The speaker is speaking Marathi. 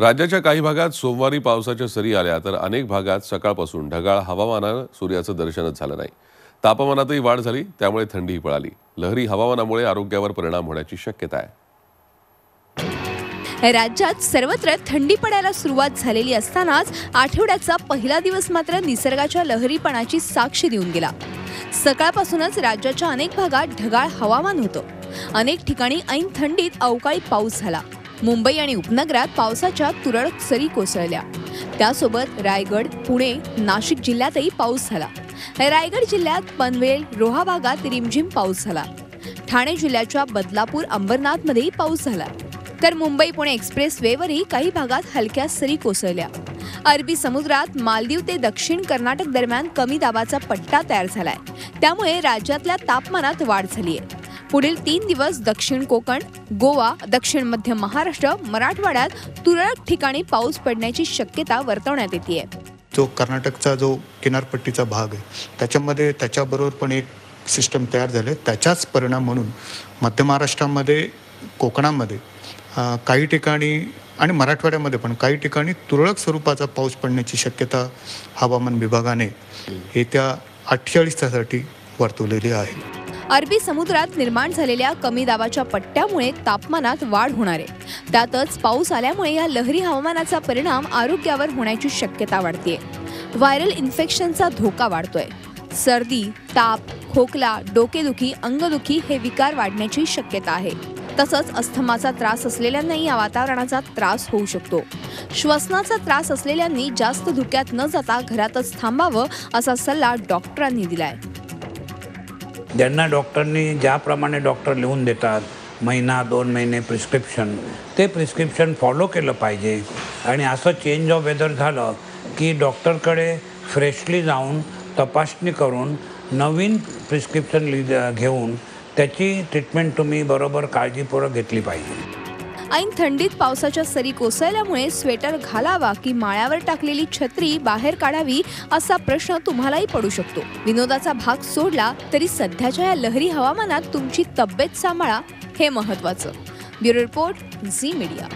राज्याच्या काही भागात सोमवारी पावसाच्या सरी आल्या तर अनेक भागात सकाळपासून ढगाळ हवामानानं सूर्याचं दर्शनच झालं नाही. तापमानातही वाढ झाली त्यामुळे थंडीही पळाली. लहरी हवामानामुळे आरोग्यावर परिणाम होण्याची शक्यता आहे. राज्यात सर्वत्र थंडी पडायला सुरुवात झालेली असतानाच आठवड्याचा पहिला दिवस मात्र निसर्गाच्या लहरीपणाची साक्ष देऊन गेला. सकाळपासूनच राज्याच्या अनेक भागात ढगाळ हवामान होतं. अनेक ठिकाणी ऐन थंडीत अवकाळी पाऊस झाला. मुंबई आणि उपनगरात पावसाच्या तुरळक सरी कोसळल्या. त्यासोबत रायगड पुणे नाशिक जिल्ह्यातही पाऊस झाला. रायगड जिल्ह्यात पनवेल रोहा भागात रिमझिम पाऊस झाला. ठाणे जिल्ह्याच्या बदलापूर अंबरनाथमध्येही पाऊस झाला. तर मुंबई पुणे एक्सप्रेस वेवरही काही भागात हलक्या सरी कोसळल्या. अरबी समुद्रात मालदीव ते दक्षिण कर्नाटक दरम्यान कमी दाबाचा पट्टा तयार झालाय. त्यामुळे राज्यातल्या तापमानात वाढ झाली आहे पुढील तीन दिवस दक्षिण कोकण गोवा दक्षिण मध्य महाराष्ट्र मराठवाड्यात तुरळक ठिकाणी पाऊस पडण्याची शक्यता वर्तवण्यात येते जो कर्नाटकचा जो किनारपट्टीचा भाग आहे त्याच्यामध्ये त्याच्याबरोबर पण एक सिस्टम तयार झाले त्याचाच परिणाम म्हणून मध्य महाराष्ट्रामध्ये कोकणामध्ये काही ठिकाणी आणि मराठवाड्यामध्ये पण काही ठिकाणी तुरळक स्वरूपाचा पाऊस पडण्याची शक्यता हवामान विभागाने येत्या अठ्ठेचाळीस तासासाठी वर्तवलेली आहे. अरबी समुद्रात निर्माण झालेल्या कमी दाबाच्या पट्ट्यामुळे तापमानात वाढ होणार आहे. त्यातच पाऊस आल्यामुळे या लहरी हवामानाचा परिणाम आरोग्यावर होण्याची शक्यता वाढते व्हायरल इन्फेक्शनचा धोका वाढतोय. सर्दी ताप खोकला डोकेदुखी अंगदुखी हे विकार वाढण्याची शक्यता आहे. तसंच अस्थमाचा त्रास असलेल्यांनाही या वातावरणाचा त्रास होऊ शकतो. श्वसनाचा त्रास असलेल्यांनी जास्त धुक्यात न जाता घरातच थांबावं असा सल्ला डॉक्टरांनी दिलाय. ज्यांना डॉक्टरनी ज्याप्रमाणे डॉक्टर लिहून देतात महिना दोन महिने प्रिस्क्रिप्शन ते प्रिस्क्रिप्शन फॉलो केलं पाहिजे. आणि असं चेंज ऑफ वेदर झालं की डॉक्टरकडे फ्रेशली जाऊन तपासणी करून नवीन प्रिस्क्रिप्शन लि घेऊन त्याची ट्रीटमेंट तुम्ही बरोबर काळजीपूर्वक घेतली पाहिजे. ऐन थंडीत पावसाच्या सरी कोसळल्यामुळे स्वेटर घालावा की माळ्यावर टाकलेली छत्री बाहेर काढावी असा प्रश्न तुम्हालाही पडू शकतो. विनोदाचा भाग सोडला तरी सध्याच्या या लहरी हवामानात तुमची तब्येत सांभाळा हे महत्वाचं ब्युरो रिपोर्ट झी मीडिया.